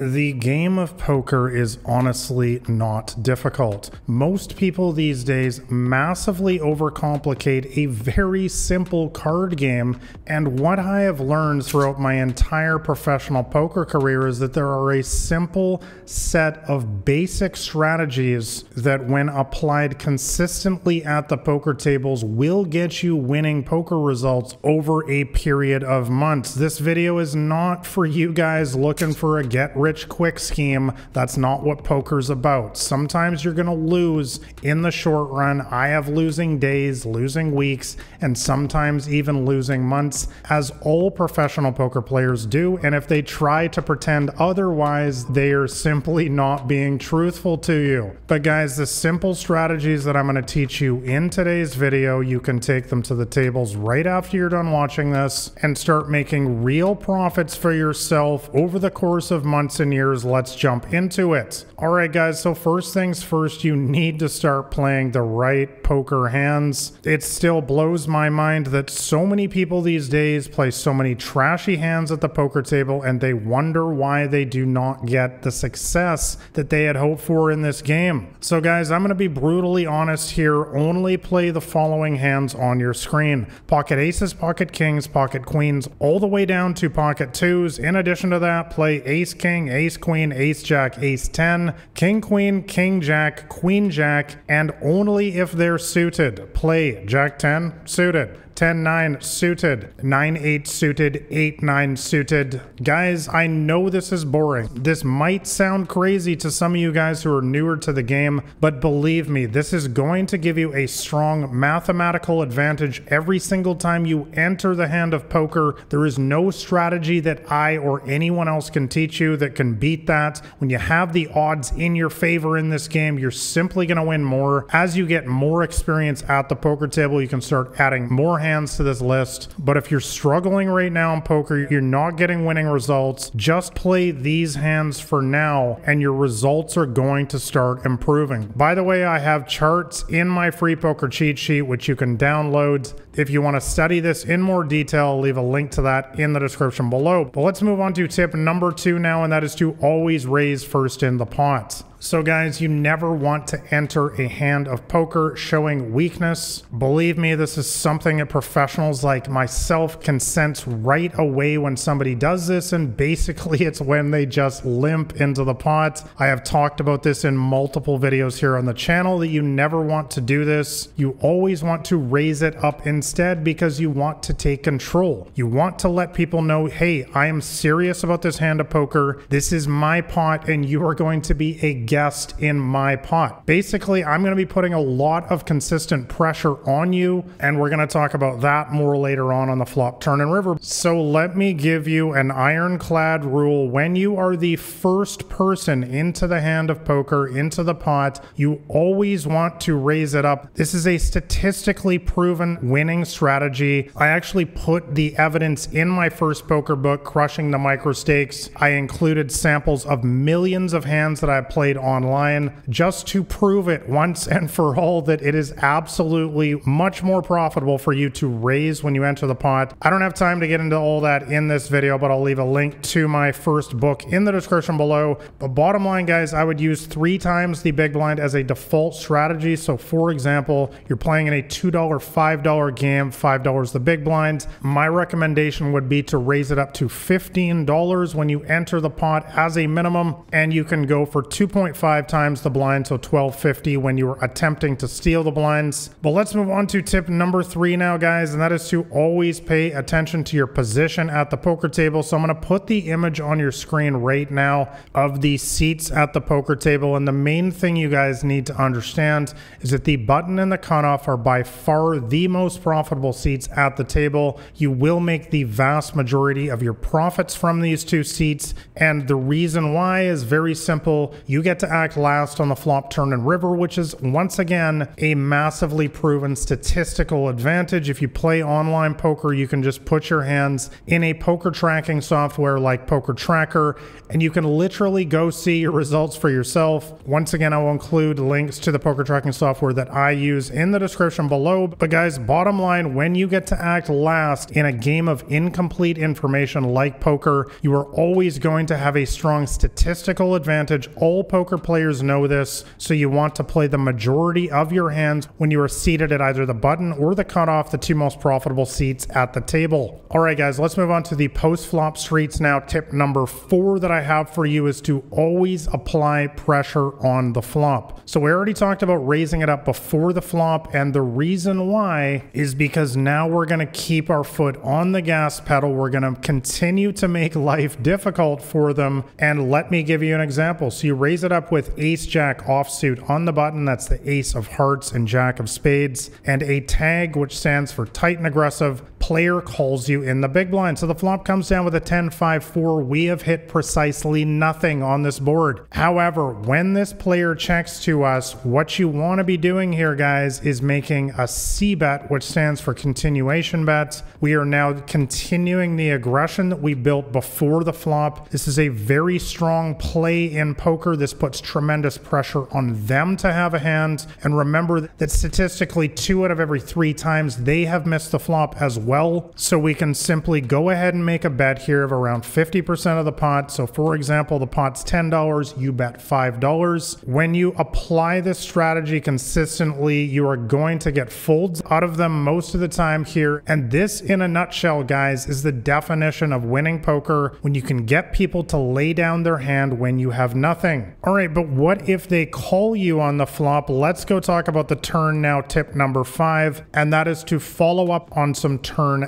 The game of poker is honestly not difficult. Most people these days massively overcomplicate a very simple card game, and what I have learned throughout my entire professional poker career is that there are a simple set of basic strategies that, when applied consistently at the poker tables, will get you winning poker results over a period of months. This video is not for you guys looking for a get rich rich quick scheme. That's not what poker's about. Sometimes you're going to lose in the short run. I have losing days, losing weeks, and sometimes even losing months, as all professional poker players do. And if they try to pretend otherwise, they are simply not being truthful to you. But guys, the simple strategies that I'm going to teach you in today's video, you can take them to the tables right after you're done watching this and start making real profits for yourself over the course of months and years, let's jump into it. All right, guys, so first things first, you need to start playing the right poker hands. It still blows my mind that so many people these days play so many trashy hands at the poker table and they wonder why they do not get the success that they had hoped for in this game. So, guys, I'm going to be brutally honest here. Only play the following hands on your screen pocket aces, pocket kings, pocket queens, all the way down to pocket twos. In addition to that, play ace, king, ace queen, ace jack, ace 10, king queen, king jack, queen jack, and only if they're suited. Play jack 10 suited. 10 9 suited, 9 8 suited, 8 9 suited. Guys, I know this is boring. This might sound crazy to some of you guys who are newer to the game, but believe me, this is going to give you a strong mathematical advantage every single time you enter the hand of poker. There is no strategy that I or anyone else can teach you that can beat that. When you have the odds in your favor in this game, you're simply going to win more. As you get more experience at the poker table, you can start adding more hands hands to this list. But if you're struggling right now in poker, you're not getting winning results, just play these hands for now and your results are going to start improving. By the way, I have charts in my free poker cheat sheet, which you can download. If you want to study this in more detail, I'll leave a link to that in the description below. But let's move on to tip number two now, and that is to always raise first in the pot. So guys, you never want to enter a hand of poker showing weakness. Believe me, this is something that professionals like myself can sense right away when somebody does this, and basically it's when they just limp into the pot. I have talked about this in multiple videos here on the channel that you never want to do this. You always want to raise it up instead because you want to take control. You want to let people know, hey, I am serious about this hand of poker. This is my pot and you are going to be a guest in my pot. Basically, I'm going to be putting a lot of consistent pressure on you, and we're going to talk about that more later on on the flop, turn, and river. So let me give you an ironclad rule. When you are the first person into the hand of poker, into the pot, you always want to raise it up. This is a statistically proven winning strategy. I actually put the evidence in my first poker book, Crushing the Micro Stakes. I included samples of millions of hands that I played online just to prove it once and for all that it is absolutely much more profitable for you to raise when you enter the pot. I don't have time to get into all that in this video, but I'll leave a link to my first book in the description below. But bottom line, guys, I would use three times the big blind as a default strategy. So for example, you're playing in a $2, $5 game, $5 the big blinds. My recommendation would be to raise it up to $15 when you enter the pot as a minimum, and you can go for 2.5 times the blind, so 1250 when you are attempting to steal the blinds. But let's move on to tip number three now, guys, and that is to always pay attention to your position at the poker table. So I'm going to put the image on your screen right now of the seats at the poker table. And the main thing you guys need to understand is that the button and the cutoff are by far the most profitable seats at the table. You will make the vast majority of your profits from these two seats. And the reason why is very simple. You get to act last on the flop, turn, and river, which is once again a massively proven statistical advantage. If you play online poker, you can just put your hands in a poker tracking software like PokerTracker, and you can literally go see your results for yourself. Once again, I will include links to the poker tracking software that I use in the description below. But guys, bottom line, when you get to act last in a game of incomplete information like poker, you are always going to have a strong statistical advantage. All poker players know this, so you want to play the majority of your hands when you are seated at either the button or the cutoff, the two most profitable seats at the table. All right, guys, let's move on to the post flop streets now. Tip number four that I have for you is to always apply pressure on the flop. So we already talked about raising it up before the flop, and the reason why is because now we're going to keep our foot on the gas pedal. We're going to continue to make life difficult for them. And let me give you an example. So you raise it up with ace jack offsuit on the button. That's the ace of hearts and jack of spades, and a tag, which stands for tight and aggressive player calls you in the big blind. So the flop comes down with a 10 5 4. We have hit precisely nothing on this board. However, when this player checks to us, what you want to be doing here, guys, is making a C bet, which stands for continuation bets. We are now continuing the aggression that we built before the flop. This is a very strong play in poker. This puts tremendous pressure on them to have a hand. And remember that statistically, two out of every three times they have missed the flop as well. So we can simply go ahead and make a bet here of around 50% of the pot. So for example, the pot's $10, you bet $5. When you apply this strategy consistently, you are going to get folds out of them most of the time here. And this in a nutshell, guys, is the definition of winning poker when you can get people to lay down their hand when you have nothing. All right, but what if they call you on the flop? Let's go talk about the turn now, tip number five, and that is to follow up on some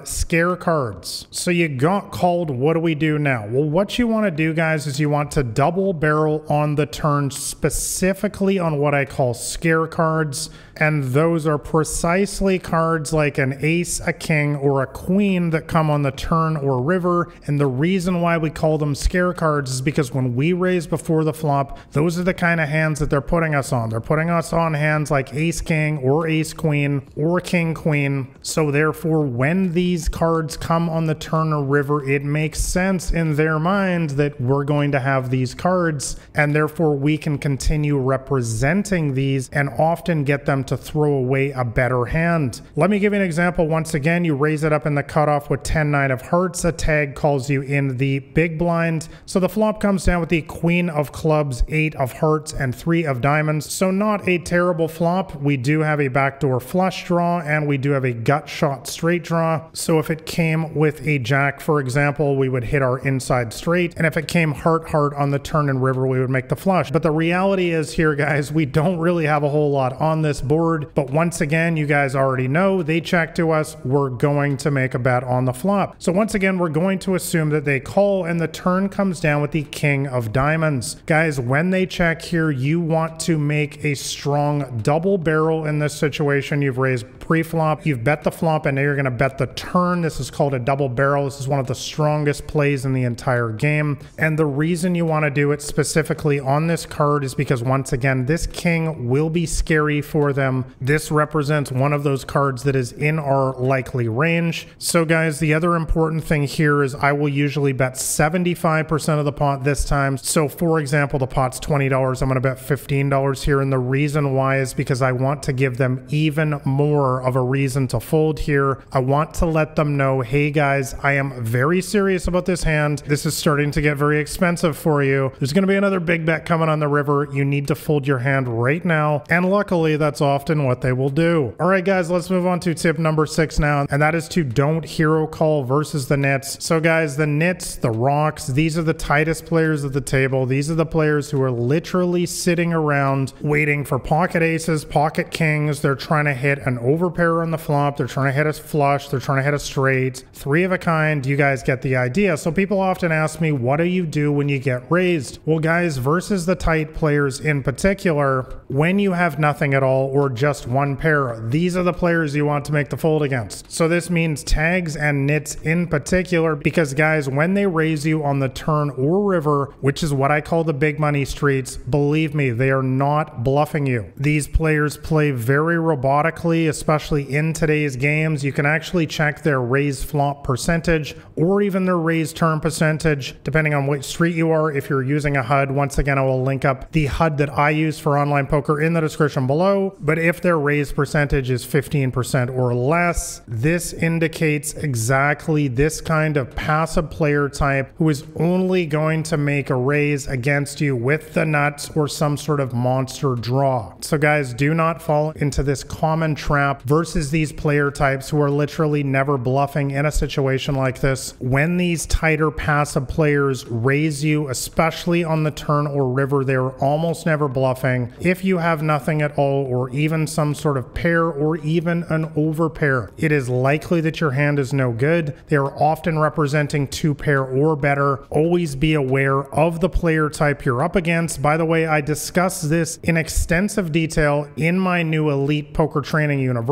scare cards. So you got called, what do we do now? Well, what you want to do, guys, is you want to double barrel on the turn specifically on what I call scare cards and those are precisely cards like an ace, a king, or a queen that come on the turn or river. And the reason why we call them scare cards is because when we raise before the flop, those are the kind of hands that they're putting us on. They're putting us on hands like ace, king, or ace, queen, or king, queen. So therefore, when these cards come on the turn or river, it makes sense in their mind that we're going to have these cards, and therefore we can continue representing these and often get them to throw away a better hand. Let me give you an example. Once again, you raise it up in the cutoff with 10 9 of hearts. A tag calls you in the big blind. So the flop comes down with the queen of clubs, 8 of hearts, and 3 of diamonds. So not a terrible flop. We do have a backdoor flush draw and we do have a gut shot straight draw. So if it came with a jack, for example, we would hit our inside straight. And if it came heart heart on the turn and river, we would make the flush. But the reality is here, guys, we don't really have a whole lot on this board. But once again, you guys already know they check to us. We're going to make a bet on the flop. So once again, we're going to assume that they call and the turn comes down with the king of diamonds. Guys, when they check here, you want to make a strong double barrel in this situation. You've raised pre-flop, you've bet the flop, and now you're going to bet the turn. This is called a double barrel. This is one of the strongest plays in the entire game. And the reason you want to do it specifically on this card is because once again, this king will be scary for them. This represents one of those cards that is in our likely range. So guys, the other important thing here is I will usually bet 75% of the pot this time. So for example, the pot's $20. I'm going to bet $15 here. And the reason why is because I want to give them even more of a reason to fold here. I want to let them know, hey guys, I am very serious about this hand. This is starting to get very expensive for you. There's going to be another big bet coming on the river. You need to fold your hand right now. And luckily, that's often what they will do. All right, guys, let's move on to tip number six now, and that is to don't hero call versus the nits. So, guys, the nits, the rocks, these are the tightest players at the table. These are the players who are literally sitting around waiting for pocket aces, pocket kings. They're trying to hit an overpair on the flop. They're trying to hit a flush. They're trying to hit a straight. Three of a kind. You guys get the idea. So, people often ask me, what do you do when you get raised? Well, guys, versus the tight players in particular, when you have nothing at all or just one pair. These are the players you want to make the fold against. So this means tags and nits in particular because guys, when they raise you on the turn or river, which is what I call the big money streets, believe me, they are not bluffing you. These players play very robotically, especially especially in today's games, you can actually check their raise flop percentage or even their raise turn percentage, depending on which street you are. If you're using a HUD, once again, I will link up the HUD that I use for online poker in the description below. But if their raise percentage is 15% or less, this indicates exactly this kind of passive player type who is only going to make a raise against you with the nuts or some sort of monster draw. So guys, do not fall into this common trap versus these player types who are literally never bluffing in a situation like this. When these tighter passive players raise you, especially on the turn or river, they're almost never bluffing. If you have nothing at all or even some sort of pair or even an overpair, it is likely that your hand is no good. They are often representing two pair or better. Always be aware of the player type you're up against. By the way, I discuss this in extensive detail in my new Elite Poker Training University.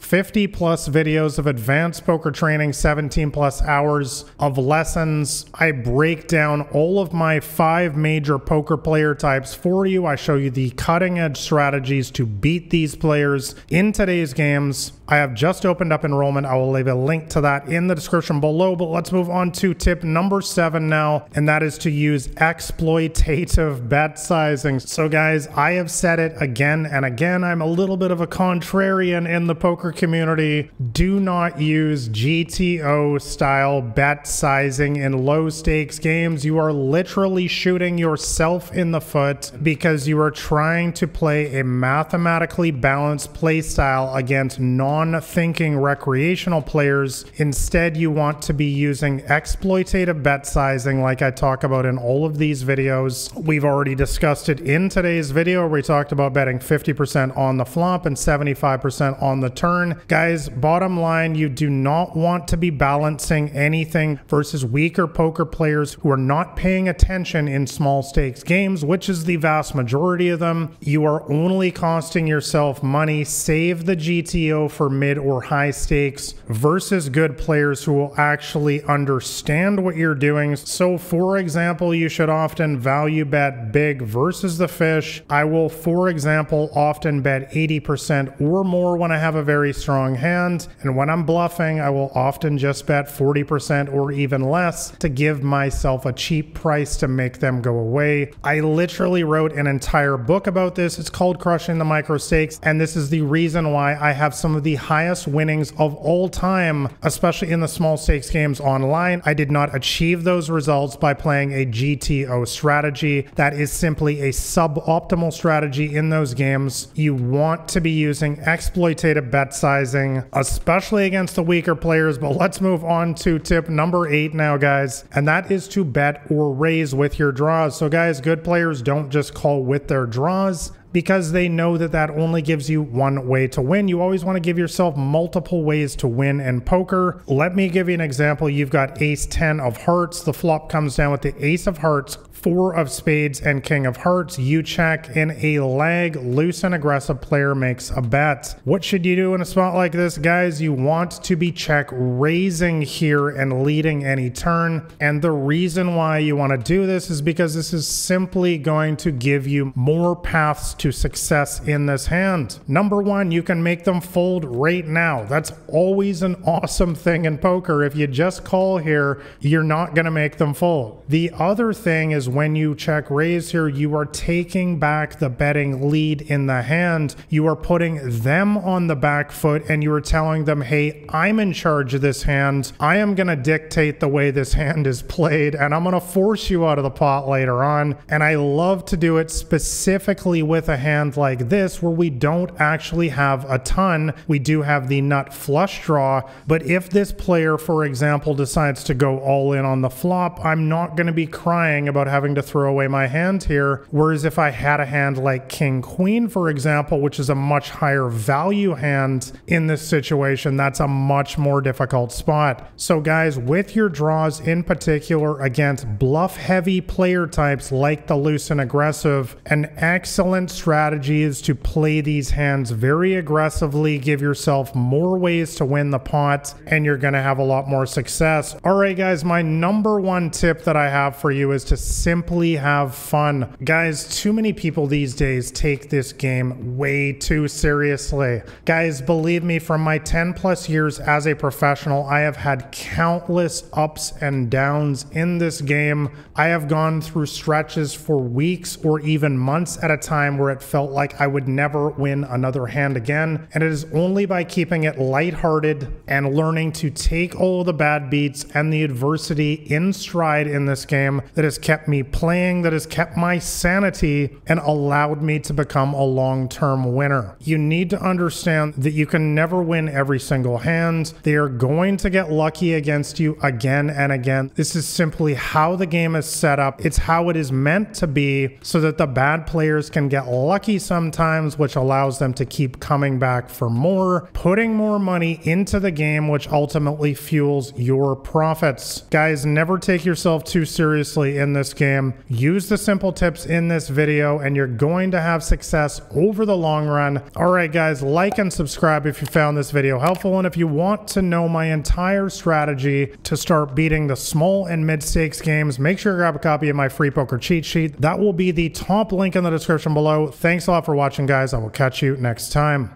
50 plus videos of advanced poker training, 17 plus hours of lessons. I break down all of my five major poker player types for you. I show you the cutting edge strategies to beat these players in today's games. I have just opened up enrollment. I will leave a link to that in the description below. But let's move on to tip number seven now, and that is to use exploitative bet sizing. So, guys, I have said it again and again. I'm a little bit of a contrarian in the poker community. Do not use GTO style bet sizing in low stakes games. You are literally shooting yourself in the foot because you are trying to play a mathematically balanced play style against non non-thinking recreational players. Instead, you want to be using exploitative bet sizing like I talk about in all of these videos. We've already discussed it in today's video we talked about betting 50% on the flop and 75% on the turn. Guys, bottom line, you do not want to be balancing anything versus weaker poker players who are not paying attention in small stakes games, which is the vast majority of them. You are only costing yourself money. Save the GTO for for mid or high stakes versus good players who will actually understand what you're doing. So, for example, you should often value bet big versus the fish. I will, for example, often bet 80% or more when I have a very strong hand. And when I'm bluffing, I will often just bet 40% or even less to give myself a cheap price to make them go away. I literally wrote an entire book about this. It's called Crushing the Micro Stakes. And this is the reason why I have some of the highest winnings of all time, especially in the small stakes games online. I did not achieve those results by playing a GTO strategy. That is simply a suboptimal strategy in those games. You want to be using exploitative bet sizing, especially against the weaker players. But let's move on to tip number eight now, guys, and that is to bet or raise with your draws. So, guys, good players don't just call with their draws because they know that that only gives you one way to win. You always want to give yourself multiple ways to win in poker. Let me give you an example. You've got ace 10 of hearts. The flop comes down with the ace of hearts, four of spades and king of hearts, you check in a LAG, loose and aggressive player makes a bet. What should you do in a spot like this, guys? You want to be check raising here and leading any turn. And the reason why you want to do this is because this is simply going to give you more paths to success in this hand. Number one, you can make them fold right now. That's always an awesome thing in poker. If you just call here, you're not going to make them fold. The other thing is when you check raise here, you are taking back the betting lead in the hand. You are putting them on the back foot and you are telling them, hey, I'm in charge of this hand. I am going to dictate the way this hand is played and I'm going to force you out of the pot later on. And I love to do it specifically with a hand like this where we don't actually have a ton. We do have the nut flush draw. But if this player, for example, decides to go all in on the flop, I'm not going to be crying about having having to throw away my hand here. Whereas if I had a hand like King Queen, for example, which is a much higher value hand in this situation, that's a much more difficult spot. So guys, with your draws in particular against bluff heavy player types like the loose and aggressive, an excellent strategy is to play these hands very aggressively, give yourself more ways to win the pot, and you're going to have a lot more success. All right, guys, my number one tip that I have for you is to simply have fun. Guys, too many people these days take this game way too seriously. Guys, believe me, from my 10 plus years as a professional, I have had countless ups and downs in this game. I have gone through stretches for weeks or even months at a time where it felt like I would never win another hand again. And it is only by keeping it lighthearted and learning to take all the bad beats and the adversity in stride in this game that has kept me playing, that has kept my sanity, and allowed me to become a long term winner. You need to understand that you can never win every single hand. They are going to get lucky against you again and again. This is simply how the game is set up. It's how it is meant to be so that the bad players can get lucky sometimes, which allows them to keep coming back for more, putting more money into the game, which ultimately fuels your profits. Guys, never take yourself too seriously in this game. Use the simple tips in this video and you're going to have success over the long run. All right, guys, like and subscribe if you found this video helpful. And if you want to know my entire strategy to start beating the small and mid stakes games, make sure you grab a copy of my free poker cheat sheet. That will be the top link in the description below. Thanks a lot for watching, guys. I will catch you next time.